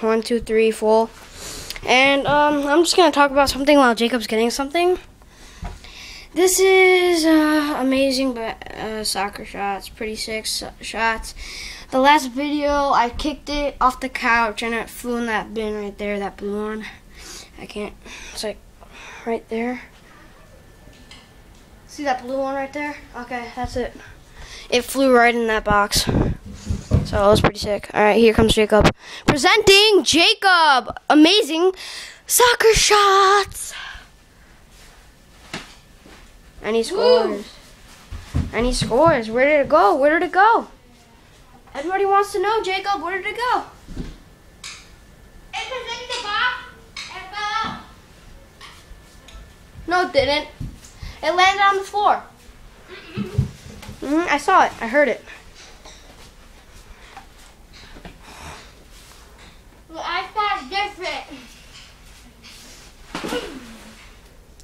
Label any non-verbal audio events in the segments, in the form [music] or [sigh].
one, two, three, full. And um, I'm just gonna talk about something while Jacob's getting something. This is uh, amazing, but uh, soccer shots, pretty sick shots. The last video, I kicked it off the couch and it flew in that bin right there, that blue one. I can't. It's like right there. See that blue one right there? Okay, that's it. It flew right in that box. So it was pretty sick. All right, here comes Jacob. Presenting Jacob. Amazing soccer shots. And he scores. And he scores. Where did it go? Where did it go? Everybody wants to know, Jacob. Where did it go? It was in the box. It fell out. No, it didn't. It landed on the floor. [laughs] hmm I saw it. I heard it.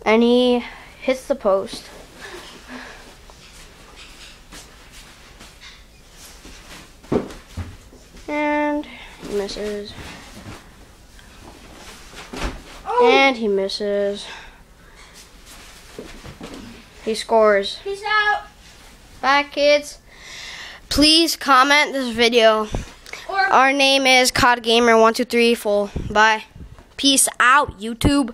And he hits the post. And he misses. Oh, And he misses. He scores. peace out. Bye, kids. Please comment this video. Or Our name is COD Gamer One Two Three Full. Bye. Peace out, YouTube.